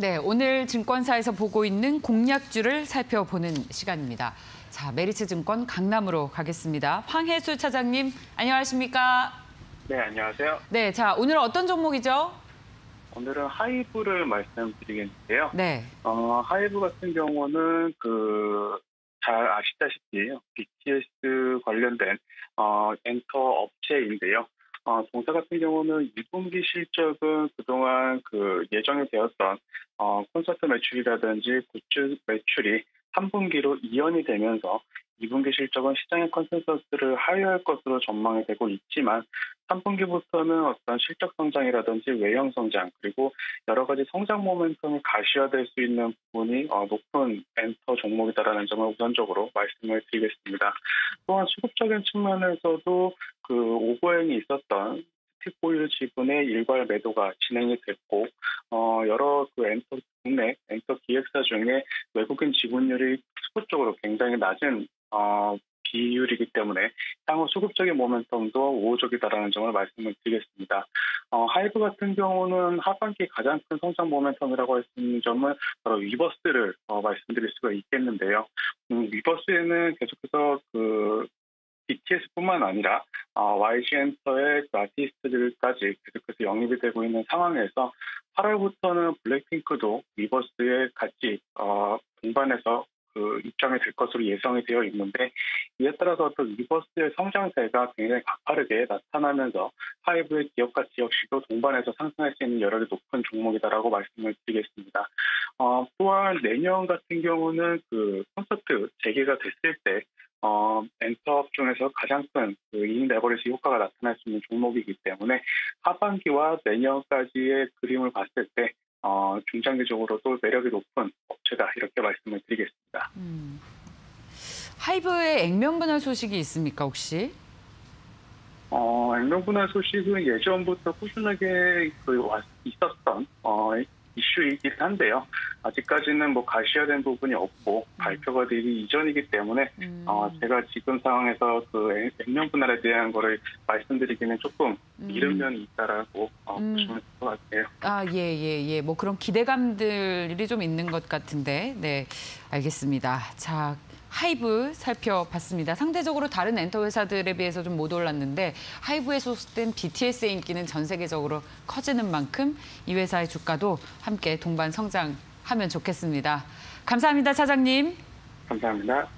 네, 오늘 증권사에서 보고 있는 공략주를 살펴보는 시간입니다. 자, 메리츠 증권 강남으로 가겠습니다. 황혜수 차장님, 안녕하십니까? 네, 안녕하세요. 네, 자, 오늘 어떤 종목이죠? 오늘은 하이브를 말씀드리겠는데요. 네. 어, 하이브 같은 경우는 그, 잘 아시다시피 BTS 관련된 어, 엔터 업체인데요. 어, 동사 같은 경우는 2분기 실적은 그동안 그 예정이 되었던 어, 콘서트 매출이라든지 굿즈 매출이 3분기로 이연이 되면서 2분기 실적은 시장의 consensus를 하회할 것으로 전망이 되고 있지만 3분기부터는 어떤 실적 성장이라든지 외형 성장 그리고 여러 가지 성장 momentum이 가시화될 수 있는 부분이 어, 높은 엔터 종목이다라는 점을 우선적으로 말씀을 드리겠습니다. 또한 수급적인 측면에서도 그 overhang이 있었던 스틱보유 지분의 일괄 매도가 진행이 됐고 어, 여러 그 엔터 국내 엔터 기획사 중에 외국인 지분율이 수급적으로 굉장히 낮은 어, 비율이기 때문에 향후 수급적인 momentum도 우호적이다라는 점을 말씀을 드리겠습니다. 어, 하이브 같은 경우는 하반기 가장 큰 성장 momentum이라고 할 수 있는 점은 바로 위버스를 어, 말씀드릴 수가 있겠는데요. 음, 위버스에는 계속해서 그 BTS뿐만 아니라 어, YG엔터의 그 아티스트들까지 계속해서 영입이 되고 있는 상황에서 8월부터는 블랙핑크도 위버스에 같이 어, 동반해서 그 입장이 될 것으로 예상이 되어 있는데 이에 따라서 어떤 리버스의 성장세가 굉장히 가파르게 나타나면서 하이브의 기업 가치 역시도 동반해서 상승할 수 있는 여력이 높은 종목이다라고 말씀을 드리겠습니다. 어, 또한 내년 같은 경우는 그 콘서트 재개가 됐을 때 어, 엔터업 중에서 가장 큰 그 이익 레버리지 효과가 나타날 수 있는 종목이기 때문에 하반기와 내년까지의 그림을 봤을 때 어, 중장기적으로도 매력이 높은 업체다 이렇게 말씀을 드리겠습니다. 음. 하이브의 액면 분할 소식이 있습니까 혹시? 어, 액면 분할 소식은 예전부터 꾸준하게 그 있었던 어, 이슈이긴 한데요. 아직까지는 뭐 가시화된 부분이 없고 음. 발표가 되기 이전이기 때문에 음. 어, 제가 지금 상황에서 그 액면 분할에 대한 거를 말씀드리기는 조금 음. 이른 면이 있다라고 어, 음. 보시면 될 것 같아요. 아, 예, 예, 예. 뭐 그런 기대감들이 좀 있는 것 같은데. 네, 알겠습니다. 자, 하이브 살펴봤습니다. 상대적으로 다른 엔터 회사들에 비해서 좀 못 올랐는데 하이브에 소속된 BTS의 인기는 전 세계적으로 커지는 만큼 이 회사의 주가도 함께 동반 성장 하면 좋겠습니다. 감사합니다, 차장님. 감사합니다.